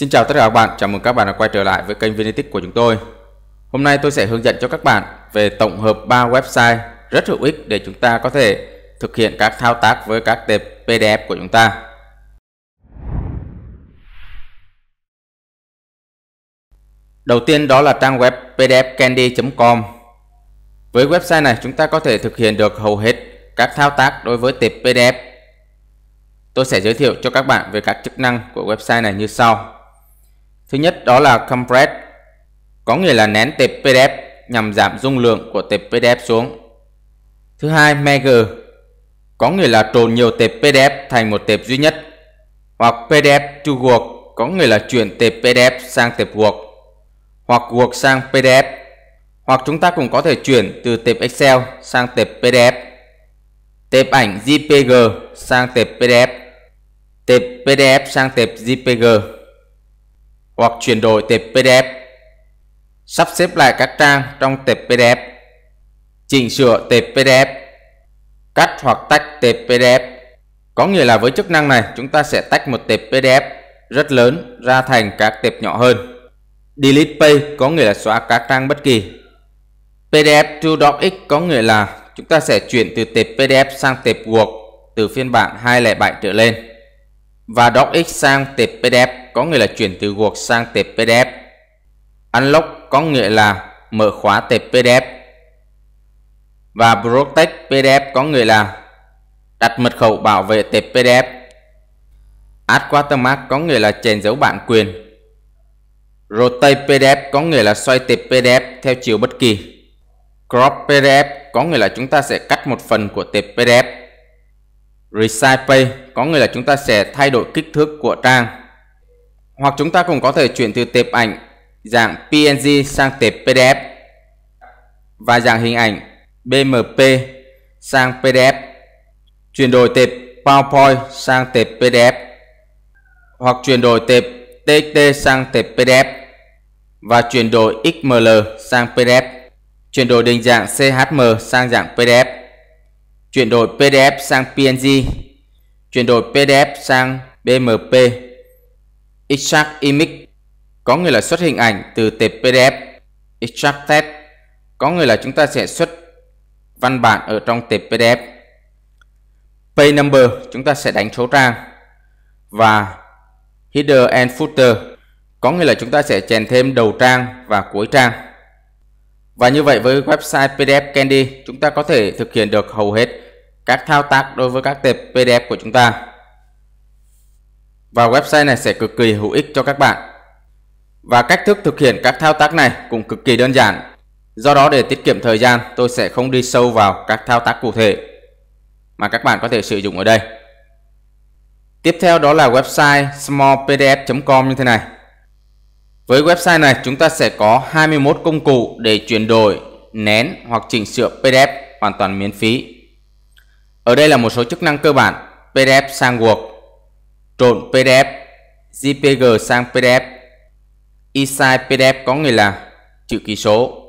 Xin chào tất cả các bạn, chào mừng các bạn đã quay trở lại với kênh Vinetics của chúng tôi. Hôm nay tôi sẽ hướng dẫn cho các bạn về tổng hợp 3 website rất hữu ích để chúng ta có thể thực hiện các thao tác với các tệp PDF của chúng ta. Đầu tiên đó là trang web pdfcandy.com. Với website này chúng ta có thể thực hiện được hầu hết các thao tác đối với tệp PDF. Tôi sẽ giới thiệu cho các bạn về các chức năng của website này như sau. Thứ nhất đó là compress, có nghĩa là nén tệp PDF nhằm giảm dung lượng của tệp PDF xuống. Thứ hai, merge, có nghĩa là trộn nhiều tệp PDF thành một tệp duy nhất. Hoặc PDF to Word, có nghĩa là chuyển tệp PDF sang tệp Word. Hoặc Word sang PDF. Hoặc chúng ta cũng có thể chuyển từ tệp Excel sang tệp PDF. Tệp ảnh JPG sang tệp PDF. Tệp PDF sang tệp JPG hoặc chuyển đổi tệp PDF, sắp xếp lại các trang trong tệp PDF, chỉnh sửa tệp PDF, cắt hoặc tách tệp PDF. Có nghĩa là với chức năng này chúng ta sẽ tách một tệp PDF rất lớn ra thành các tệp nhỏ hơn. Delete page có nghĩa là xóa các trang bất kỳ. PDF to docx có nghĩa là chúng ta sẽ chuyển từ tệp PDF sang tệp Word từ phiên bản 207 trở lên và docx sang tệp PDF có nghĩa là chuyển từ Word sang tệp PDF. Unlock có nghĩa là mở khóa tệp PDF. Và Protect PDF có nghĩa là đặt mật khẩu bảo vệ tệp PDF. Add watermark có nghĩa là chèn dấu bản quyền. Rotate PDF có nghĩa là xoay tệp PDF theo chiều bất kỳ. Crop PDF có nghĩa là chúng ta sẽ cắt một phần của tệp PDF. Resize page có nghĩa là chúng ta sẽ thay đổi kích thước của trang. Hoặc chúng ta cũng có thể chuyển từ tệp ảnh dạng PNG sang tệp PDF và dạng hình ảnh BMP sang PDF. Chuyển đổi tệp PowerPoint sang tệp PDF hoặc chuyển đổi tệp TXT sang tệp PDF và chuyển đổi XML sang PDF. Chuyển đổi định dạng CHM sang dạng PDF. Chuyển đổi PDF sang PNG. Chuyển đổi PDF sang BMP Extract image có nghĩa là xuất hình ảnh từ tệp PDF. Extract text có nghĩa là chúng ta sẽ xuất văn bản ở trong tệp PDF. Page number chúng ta sẽ đánh số trang và header and footer có nghĩa là chúng ta sẽ chèn thêm đầu trang và cuối trang. Và như vậy với website PDF Candy, chúng ta có thể thực hiện được hầu hết các thao tác đối với các tệp PDF của chúng ta. Và website này sẽ cực kỳ hữu ích cho các bạn. Và cách thức thực hiện các thao tác này cũng cực kỳ đơn giản. Do đó, để tiết kiệm thời gian, tôi sẽ không đi sâu vào các thao tác cụ thể mà các bạn có thể sử dụng ở đây. Tiếp theo đó là website smallpdf.com như thế này. Với website này chúng ta sẽ có 21 công cụ để chuyển đổi, nén hoặc chỉnh sửa PDF hoàn toàn miễn phí. Ở đây là một số chức năng cơ bản PDF sang Word trộn PDF, JPG sang PDF, eSign PDF có nghĩa là chữ ký số,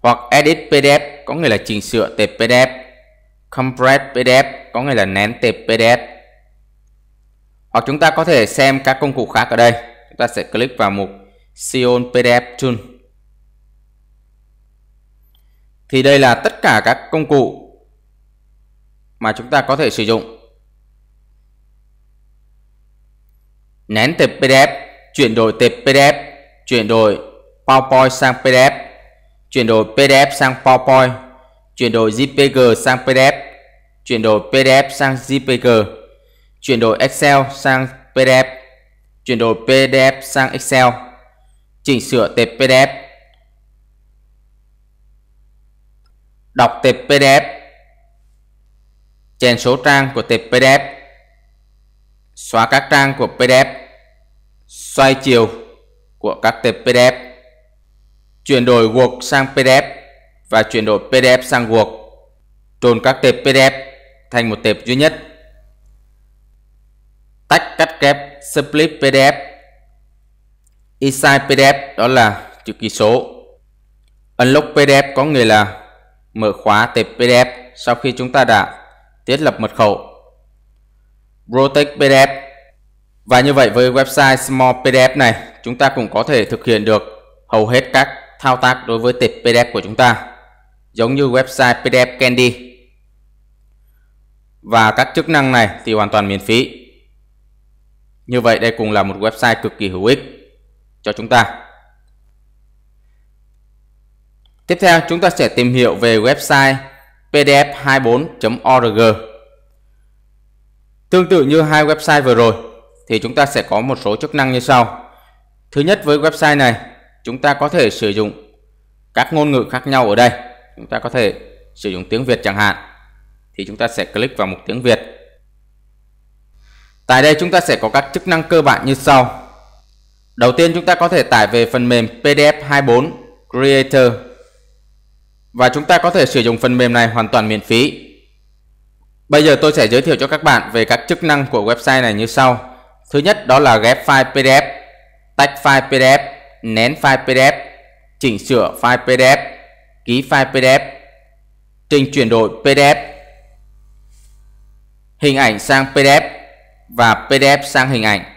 hoặc Edit PDF có nghĩa là chỉnh sửa tệp PDF, Compress PDF có nghĩa là nén tệp PDF. Hoặc chúng ta có thể xem các công cụ khác ở đây. Chúng ta sẽ click vào mục Sion PDF Tool. Thì đây là tất cả các công cụ mà chúng ta có thể sử dụng nén tệp PDF, chuyển đổi tệp PDF, chuyển đổi PowerPoint sang PDF, chuyển đổi PDF sang PowerPoint, chuyển đổi JPG sang PDF, chuyển đổi PDF sang JPG, chuyển đổi Excel sang PDF, chuyển đổi PDF sang Excel, chỉnh sửa tệp PDF, đọc tệp PDF, chèn số trang của tệp PDF, xóa các trang của PDF xoay chiều của các tệp PDF, chuyển đổi Word sang PDF và chuyển đổi PDF sang Word, trộn các tệp PDF thành một tệp duy nhất, tách cắt ghép split PDF, Inside PDF đó là chữ ký số, unlock PDF có nghĩa là mở khóa tệp PDF sau khi chúng ta đã thiết lập mật khẩu, protect PDF Và như vậy với website Small PDF này, chúng ta cũng có thể thực hiện được hầu hết các thao tác đối với tệp PDF của chúng ta, giống như website PDF Candy. Và các chức năng này thì hoàn toàn miễn phí. Như vậy đây cũng là một website cực kỳ hữu ích cho chúng ta. Tiếp theo chúng ta sẽ tìm hiểu về website pdf24.org. Tương tự như hai website vừa rồi thì chúng ta sẽ có một số chức năng như sau. Thứ nhất với website này, chúng ta có thể sử dụng các ngôn ngữ khác nhau ở đây. Chúng ta có thể sử dụng tiếng Việt chẳng hạn. Thì chúng ta sẽ click vào mục tiếng Việt. Tại đây chúng ta sẽ có các chức năng cơ bản như sau. Đầu tiên chúng ta có thể tải về phần mềm PDF 24 Creator và chúng ta có thể sử dụng phần mềm này hoàn toàn miễn phí. Bây giờ tôi sẽ giới thiệu cho các bạn về các chức năng của website này như sau. Thứ nhất đó là ghép file PDF, tách file PDF, nén file PDF, chỉnh sửa file PDF, ký file PDF, trình chuyển đổi PDF, hình ảnh sang PDF và PDF sang hình ảnh.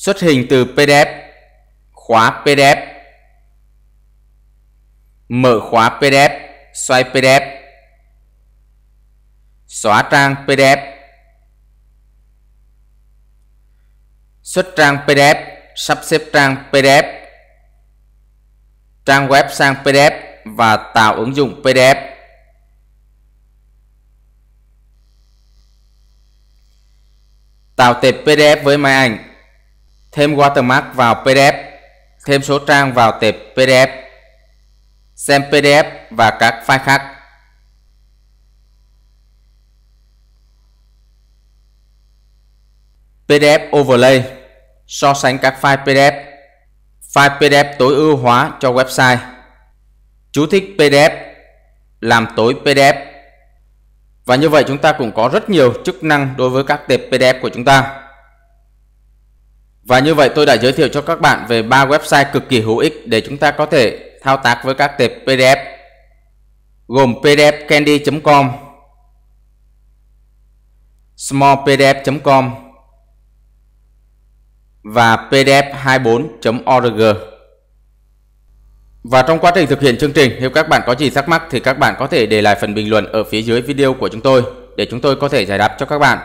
Xuất hình từ PDF, khóa PDF. Mở khóa PDF, xoay PDF. Xóa trang PDF. Xuất trang PDF, sắp xếp trang PDF. Trang web sang PDF và tạo ứng dụng PDF. Tạo tệp PDF với máy ảnh thêm watermark vào PDF thêm số trang vào tệp PDF, xem PDF và các file khác. PDF Overlay so sánh các file PDF, file PDF tối ưu hóa cho website, chú thích PDF, làm tối PDF. Và như vậy chúng ta cũng có rất nhiều chức năng đối với các tệp PDF của chúng ta. Và như vậy tôi đã giới thiệu cho các bạn về ba website cực kỳ hữu ích để chúng ta có thể thao tác với các tệp PDF gồm pdfcandy.com, smallpdf.com và pdf24.org. Và trong quá trình thực hiện chương trình, nếu các bạn có gì thắc mắc thì các bạn có thể để lại phần bình luận ở phía dưới video của chúng tôi để chúng tôi có thể giải đáp cho các bạn.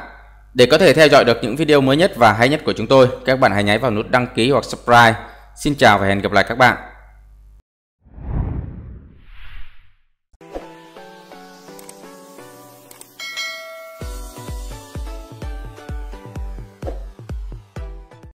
Để có thể theo dõi được những video mới nhất và hay nhất của chúng tôi, các bạn hãy nhấn vào nút đăng ký hoặc subscribe. Xin chào và hẹn gặp lại các bạn.